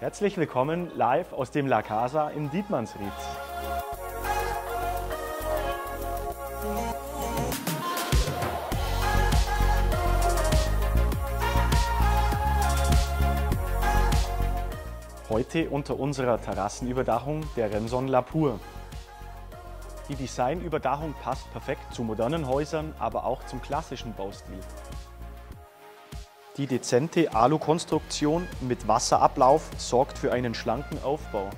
Herzlich willkommen live aus dem La Casa in Dietmannsried. Heute unter unserer Terrassenüberdachung der Remson La Pur. Die Designüberdachung passt perfekt zu modernen Häusern, aber auch zum klassischen Baustil. Die dezente Alu-Konstruktion mit Wasserablauf sorgt für einen schlanken Aufbau.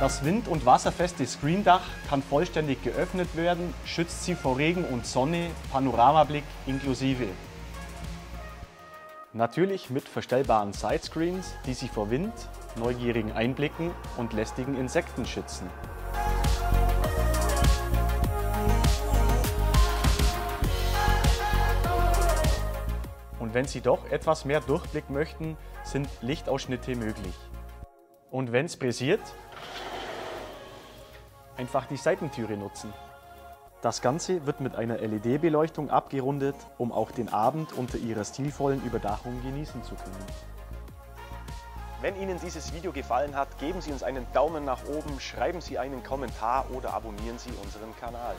Das wind- und wasserfeste Screendach kann vollständig geöffnet werden, schützt sie vor Regen und Sonne, Panoramablick inklusive. Natürlich mit verstellbaren Sidescreens, die Sie vor Wind, neugierigen Einblicken und lästigen Insekten schützen. Und wenn Sie doch etwas mehr Durchblick möchten, sind Lichtausschnitte möglich. Und wenn es pressiert, einfach die Seitentüre nutzen. Das Ganze wird mit einer LED-Beleuchtung abgerundet, um auch den Abend unter ihrer stilvollen Überdachung genießen zu können. Wenn Ihnen dieses Video gefallen hat, geben Sie uns einen Daumen nach oben, schreiben Sie einen Kommentar oder abonnieren Sie unseren Kanal.